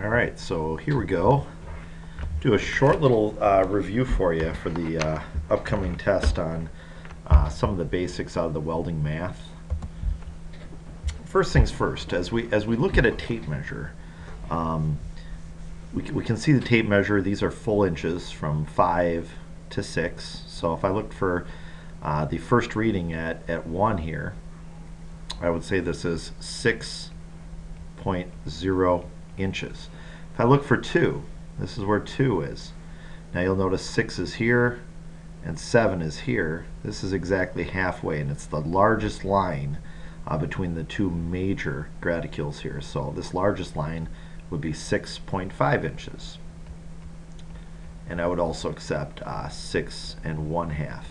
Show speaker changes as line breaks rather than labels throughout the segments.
All right, so here we go. Do a short little uh, review for you for the uh, upcoming test on uh, some of the basics out of the welding math. First things first, as we as we look at a tape measure, um, we, we can see the tape measure. These are full inches from five to six. So if I looked for uh, the first reading at at one here, I would say this is six 0.0 inches. If I look for 2, this is where 2 is. Now you'll notice 6 is here and 7 is here. This is exactly halfway and it's the largest line uh, between the two major graticules here. So this largest line would be 6.5 inches. And I would also accept uh, 6 and 1 half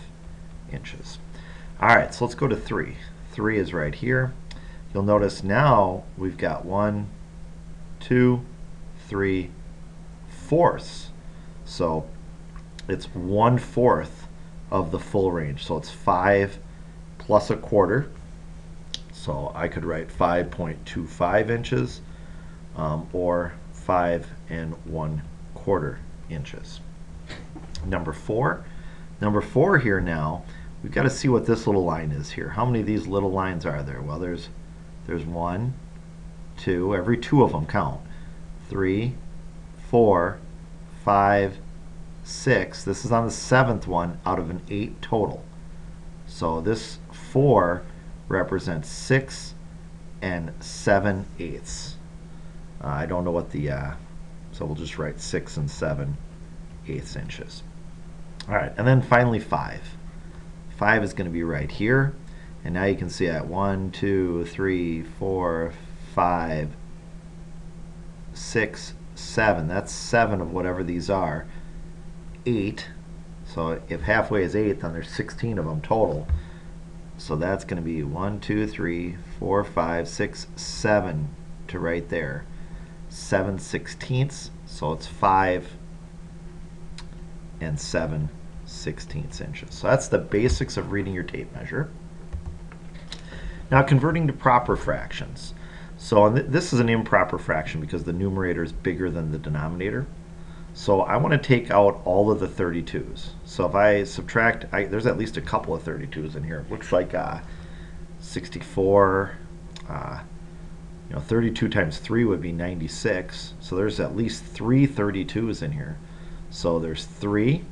inches. Alright, so let's go to 3. 3 is right here. You'll notice now we've got one, two, three, fourths. So it's one fourth of the full range. So it's five plus a quarter. So I could write 5.25 inches um, or five and one quarter inches. Number four. Number four here now, we've got to see what this little line is here. How many of these little lines are there? Well, there's there's one, two, every two of them count. Three, four, five, six. This is on the seventh one out of an eight total. So this four represents six and seven eighths. Uh, I don't know what the, uh, so we'll just write six and seven eighths inches. All right, and then finally five. Five is going to be right here. And now you can see at one, two, three, four, five, six, seven. That's seven of whatever these are. Eight. So if halfway is eight, then there's 16 of them total. So that's going to be one, two, three, four, five, six, seven to right there. Seven sixteenths. So it's five and seven sixteenths inches. So that's the basics of reading your tape measure. Now converting to proper fractions. So th this is an improper fraction because the numerator is bigger than the denominator. So I want to take out all of the 32s. So if I subtract, I, there's at least a couple of 32s in here. It looks like uh, 64, uh, you know, 32 times 3 would be 96. So there's at least three 32s in here. So there's 3.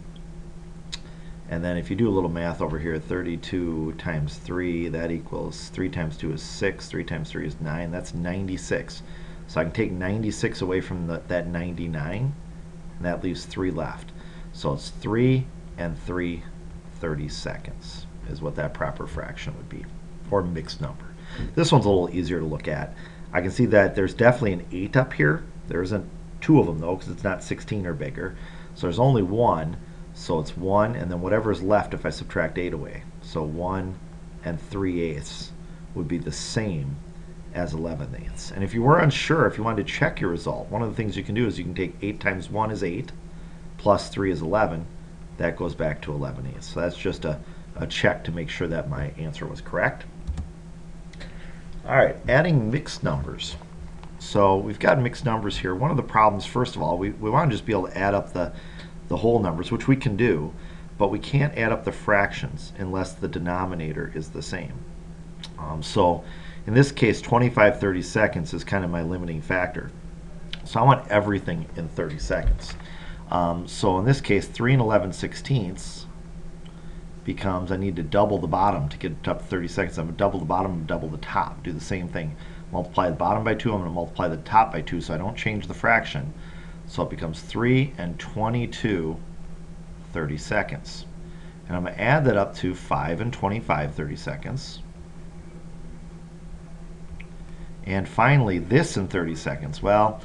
And then if you do a little math over here, 32 times 3, that equals 3 times 2 is 6, 3 times 3 is 9, that's 96. So I can take 96 away from the, that 99, and that leaves 3 left. So it's 3 and 3 30 seconds is what that proper fraction would be, or mixed number. This one's a little easier to look at. I can see that there's definitely an 8 up here. There isn't two of them though, because it's not 16 or bigger. So there's only one. So it's 1, and then whatever is left if I subtract 8 away. So 1 and 3 eighths would be the same as 11 eighths. And if you were unsure, if you wanted to check your result, one of the things you can do is you can take 8 times 1 is 8, plus 3 is 11. That goes back to 11 eighths. So that's just a, a check to make sure that my answer was correct. All right, adding mixed numbers. So we've got mixed numbers here. One of the problems, first of all, we, we want to just be able to add up the, the whole numbers, which we can do, but we can't add up the fractions unless the denominator is the same. Um, so in this case, 25 30 seconds is kind of my limiting factor. So I want everything in 30 seconds. Um, so in this case, 3 and 11 sixteenths becomes, I need to double the bottom to get up to 30 seconds. I'm going to double the bottom and double the top. Do the same thing. Multiply the bottom by 2, I'm going to multiply the top by 2 so I don't change the fraction. So it becomes 3 and 22 30 seconds. And I'm going to add that up to 5 and 25 30 seconds. And finally, this in 30 seconds. Well,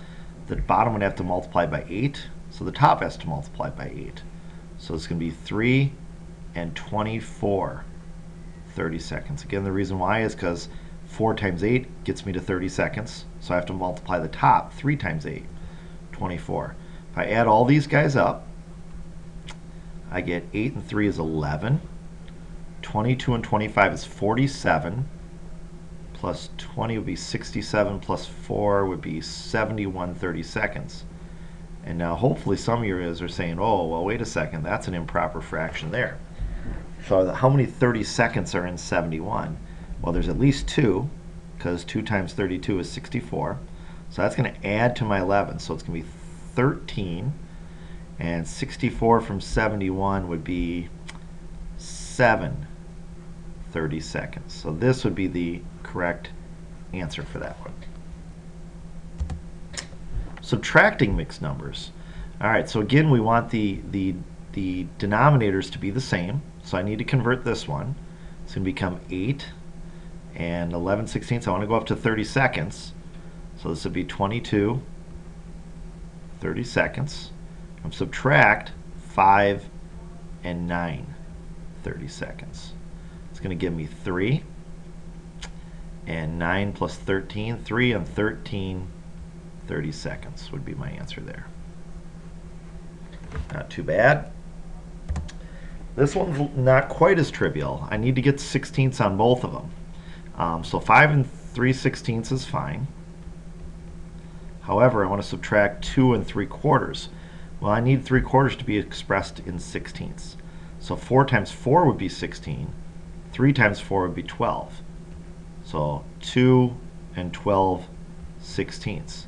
the bottom would have to multiply by 8, so the top has to multiply by 8. So it's going to be 3 and 24 30 seconds. Again, the reason why is because 4 times 8 gets me to 30 seconds, so I have to multiply the top 3 times 8, 24. If I add all these guys up, I get 8 and 3 is 11, 22 and 25 is 47, plus 20 would be 67 plus 4 would be 71 30 seconds. And now hopefully some of you are saying, oh, well, wait a second, that's an improper fraction there. So how many 30 seconds are in 71? Well, there's at least two, because 2 times 32 is 64. So that's going to add to my 11, so it's going to be 13. And 64 from 71 would be 7 30 seconds. So this would be the correct answer for that one. Subtracting mixed numbers. All right, so again, we want the, the, the denominators to be the same. So I need to convert this one. It's going to become 8 and 11 sixteenths. I want to go up to 30 seconds. So this would be 22 30 seconds. And subtract 5 and 9 30 seconds. It's going to give me 3 and 9 plus 13. 3 and 13 30 seconds would be my answer there. Not too bad. This one's not quite as trivial. I need to get sixteenths on both of them. Um, so 5 and 3 sixteenths is fine. However, I want to subtract 2 and 3 quarters. Well, I need 3 quarters to be expressed in sixteenths. So 4 times 4 would be 16. 3 times 4 would be 12. So 2 and 12 sixteenths.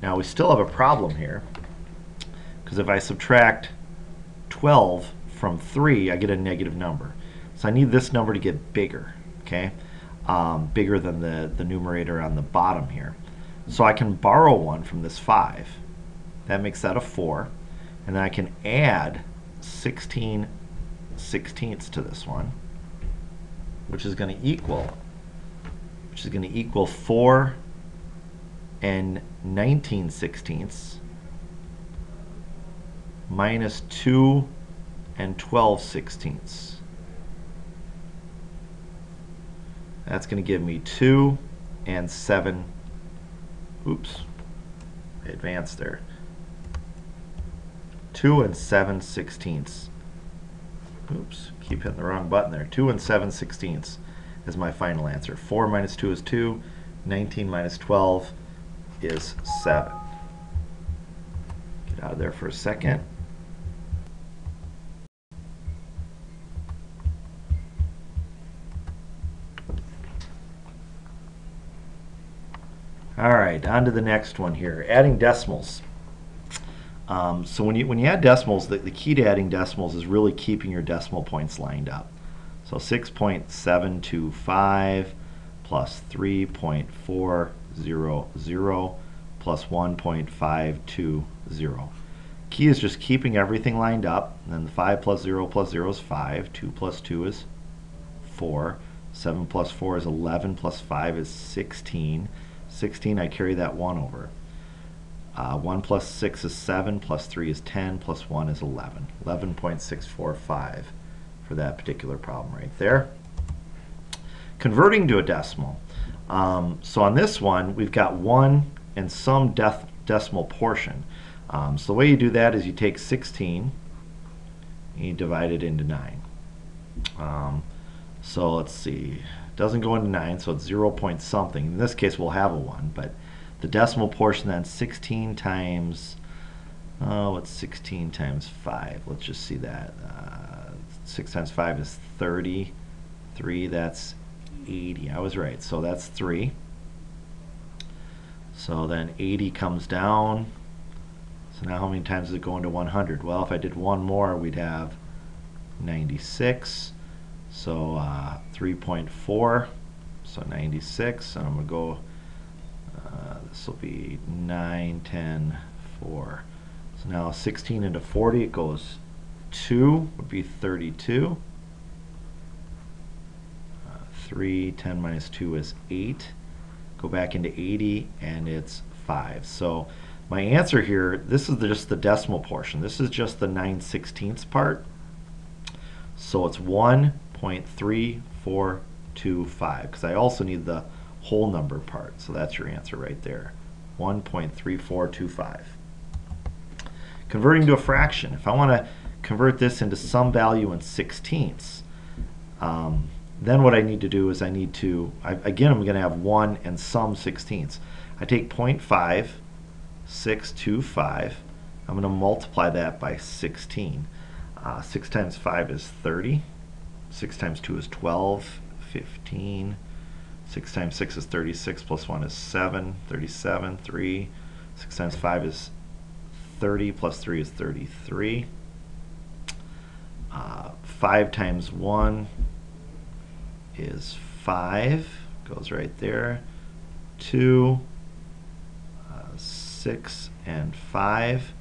Now we still have a problem here because if I subtract 12 from 3, I get a negative number. So I need this number to get bigger, okay? Um, bigger than the, the numerator on the bottom here. So I can borrow one from this 5. That makes that a 4. And then I can add 16 sixteenths to this one, which is going to equal, which is going to equal 4 and 19 sixteenths minus 2 and 12 sixteenths. That's going to give me 2 and 7. Oops, advanced there. 2 and 7 sixteenths. Oops, keep hitting the wrong button there. 2 and 7 sixteenths is my final answer. 4 minus 2 is 2. 19 minus 12 is 7. Get out of there for a second. All right, on to the next one here. Adding decimals. Um, so when you when you add decimals, the, the key to adding decimals is really keeping your decimal points lined up. So 6.725 plus 3.400 plus 1.520. Key is just keeping everything lined up. And then the 5 plus 0 plus 0 is 5. 2 plus 2 is 4. 7 plus 4 is 11 plus 5 is 16. 16, I carry that 1 over. Uh, 1 plus 6 is 7, plus 3 is 10, plus 1 is 11. 11.645 for that particular problem right there. Converting to a decimal. Um, so on this one, we've got 1 and some decimal portion. Um, so the way you do that is you take 16 and you divide it into 9. Um, so let's see, doesn't go into 9, so it's 0 point something. In this case, we'll have a 1, but the decimal portion then 16 times, oh, what's 16 times 5? Let's just see that. Uh, 6 times 5 is 30. 3, that's 80. I was right, so that's 3. So then 80 comes down. So now how many times does it go into 100? Well, if I did one more, we'd have 96. So uh, 3.4, so 96. And I'm going to go, uh, this will be 9, 10, 4. So now 16 into 40, it goes 2 would be 32. Uh, 3, 10 minus 2 is 8 go back into 80 and it's 5. So my answer here, this is just the decimal portion. This is just the 9 16ths part. So it's 1.3425 because I also need the whole number part. So that's your answer right there. 1.3425. Converting to a fraction. If I want to convert this into some value in sixteenths, um, then what I need to do is I need to, I, again, I'm going to have 1 and some sixteenths. I take 0.5, 625. I'm going to multiply that by 16. Uh, 6 times 5 is 30. 6 times 2 is 12, 15. 6 times 6 is 36, plus 1 is 7, 37, 3. 6 times 5 is 30, plus 3 is 33. Uh, 5 times 1 is 5, goes right there. 2, uh, 6, and 5.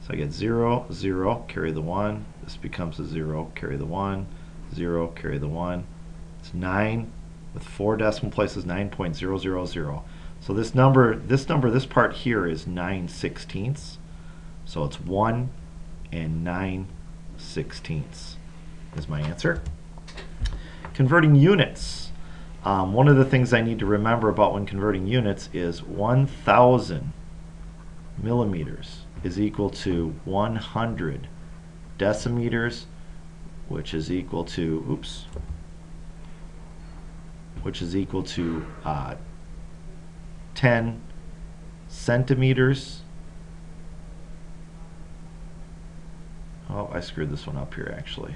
So I get 0, 0, carry the 1. This becomes a 0, carry the 1. 0, carry the 1. It's 9 with four decimal places, 9.000. So this number, this number, this part here is 9 sixteenths. So it's 1 and 9 sixteenths is my answer. Converting units. Um, one of the things I need to remember about when converting units is 1,000 millimeters is equal to 100 decimeters, which is equal to, oops, which is equal to uh, 10 centimeters. Oh, I screwed this one up here actually.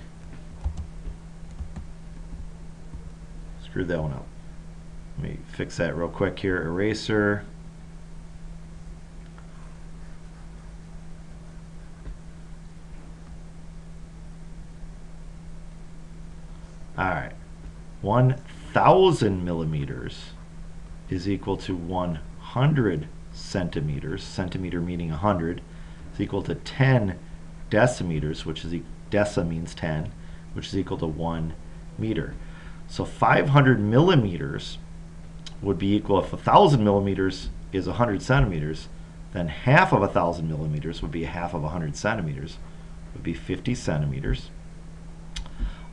Screwed that one up. Let me fix that real quick here. Eraser. All right. 1,000 millimeters is equal to 100 centimeters, centimeter meaning 100, is equal to 10 decimeters, which is, e means 10, which is equal to 1 meter. So 500 millimeters would be equal, if 1,000 millimeters is 100 centimeters, then half of 1,000 millimeters would be half of 100 centimeters, would be 50 centimeters,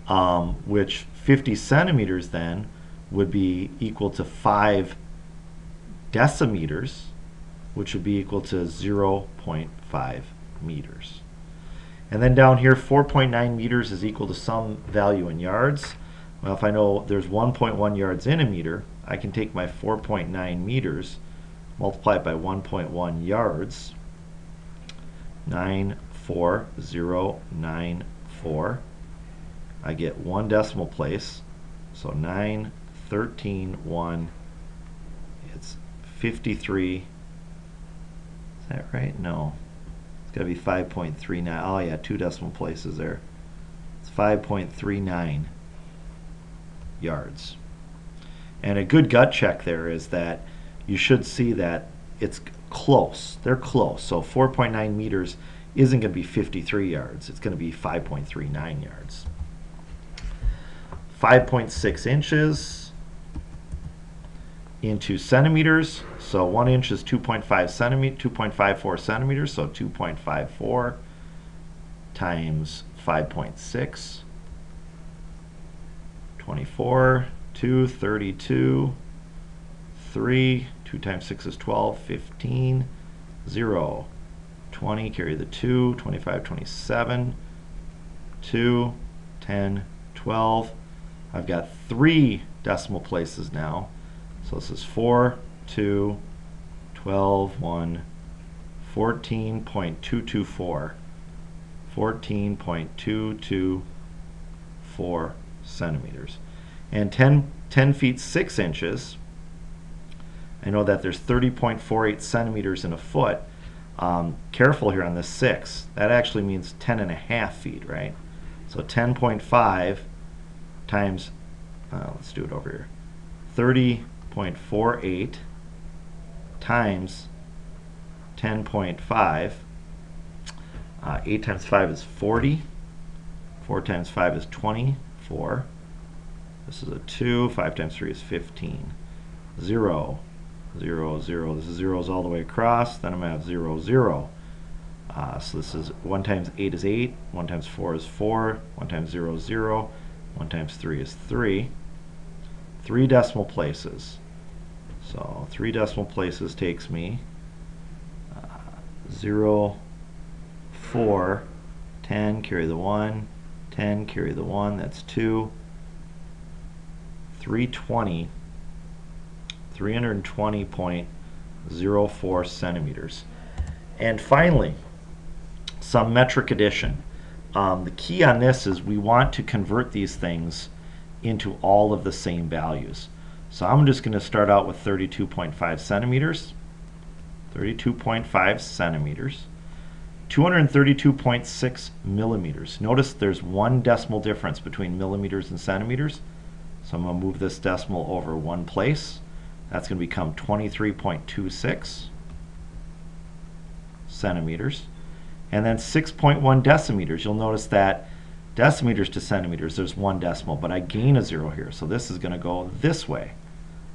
um, which 50 centimeters then would be equal to 5 decimeters, which would be equal to 0.5 meters. And then down here, 4.9 meters is equal to some value in yards. Well, if I know there's 1.1 yards in a meter, I can take my 4.9 meters, multiply it by 1.1 yards, 94094. I get one decimal place, so 9, 13, 1, it's 53. Is that right? No. It's got to be 5.39. Oh yeah, two decimal places there. It's 5.39 yards. And a good gut check there is that you should see that it's close. They're close. So 4.9 meters isn't going to be 53 yards. It's going to be 5.39 yards. 5.6 inches into centimeters. So one inch is 2.5 centimeter, 2.54 centimeters. So 2.54 times 5.6 24, 2, 32, 3, 2 times 6 is 12, 15, 0, 20, carry the 2, 25, 27, 2, 10, 12. I've got three decimal places now. So this is 4, 2, 12, 1, 14.224. 14.224 centimeters. And 10, 10 feet 6 inches, I know that there's 30.48 centimeters in a foot. Um, careful here on this 6. That actually means 10 and a half feet, right? So 10.5 times, uh, let's do it over here, 30.48 times 10.5. Uh, 8 times 5 is 40. 4 times 5 is 24. This is a 2. 5 times 3 is 15. 0, 0, 0. This is zeros all the way across. Then I'm going to have 0, 0. Uh, so this is 1 times 8 is 8. 1 times 4 is 4. 1 times 0 is 0. 1 times 3 is 3. 3 decimal places. So 3 decimal places takes me uh, 0, 4, 10, carry the 1, 10, carry the 1, that's 2. 320, 320.04 centimeters. And finally, some metric addition. Um, the key on this is we want to convert these things into all of the same values. So I'm just going to start out with 32.5 centimeters, 32.5 centimeters, 232.6 millimeters. Notice there's one decimal difference between millimeters and centimeters. So I'm going to move this decimal over one place. That's going to become 23.26 centimeters. And then 6.1 decimeters. You'll notice that decimeters to centimeters, there's one decimal, but I gain a zero here. So this is going to go this way.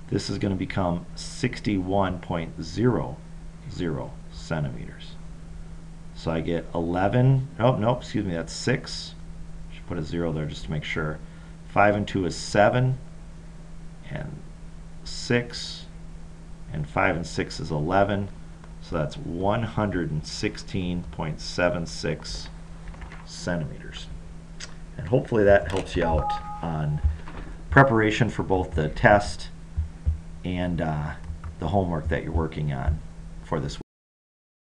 This is going to become 61.00 centimeters. So I get 11, oh, no, excuse me, that's 6. Should put a 0 there just to make sure. 5 and 2 is 7, and 6, and 5 and 6 is 11. So that's 116.76 centimeters. And hopefully that helps you out on preparation for both the test and uh, the homework that you're working on for this week.